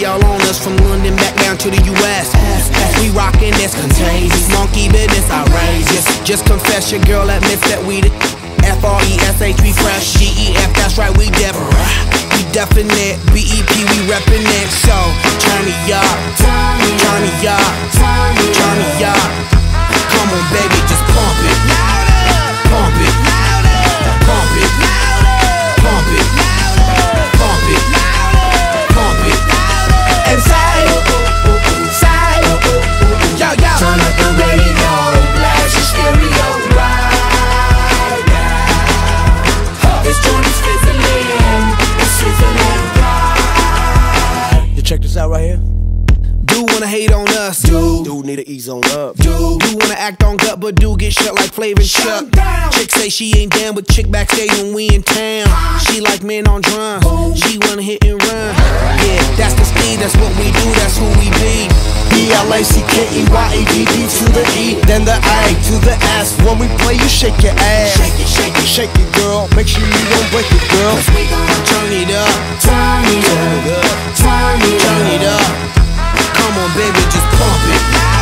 all on us from London back down to the US. We rockin' this contagious, monkey business outrageous. Just confess your girl admits that we the F-R-E-S-H, we fresh. G-E-F, that's right, we Deborah. We definite, B-E-P, we reppin' it. So, turn me up, turn me up, turn me up. Come on, baby, just pump it. Pump it. Pump it. Need to ease on up. Do do wanna act on gut, but do get shut like Flavor Chuck. Chick say she ain't down, but chick backstage when we in town. She like men on drums. She wanna hit and run. Yeah, that's the speed. That's what we do. That's who we be. B-L-A-C-K-E-Y-A-D-D to the E, then the A to the S. When we play, you shake your ass. Shake it, shake it, shake it, girl. Make sure you don't break it, girl. Cause we gon' Turn it up. turn it up, turn it up, Turn it up. up. Come on, baby, just pump it.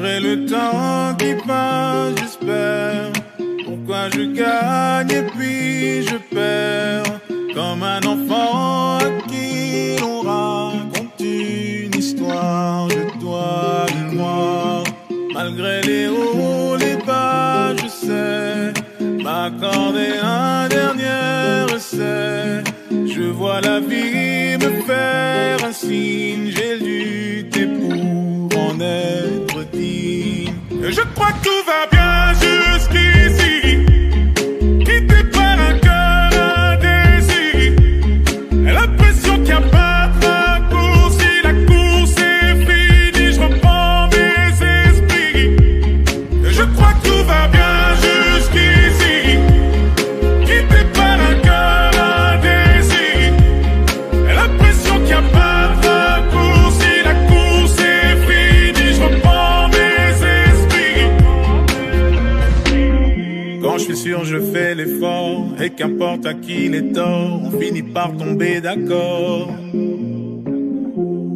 Malgré le temps qui passe, j'espère. Pourquoi je gagne et puis je perds? Comme un enfant à qui l'on raconte une histoire. Je dois le voir. Malgré les hauts, les bas, je sais. M'accorder un dernier essai. Je vois la vie me faire un signe. J'ai lutté pour en je crois que Et qu'importe à qui les torts, on finit par tomber d'accord.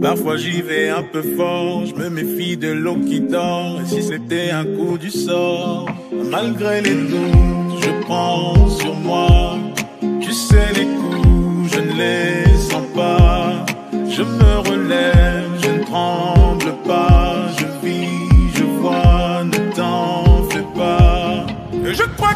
Parfois j'y vais un peu fort, je me méfie de l'eau qui dort. Et si c'était un coup du sort, malgré les doutes, je prends sur moi. Tu sais les coups, je ne les sens pas. Je me relève, je ne tremble pas. Je vis, je vois, ne t'en fais pas. Je crois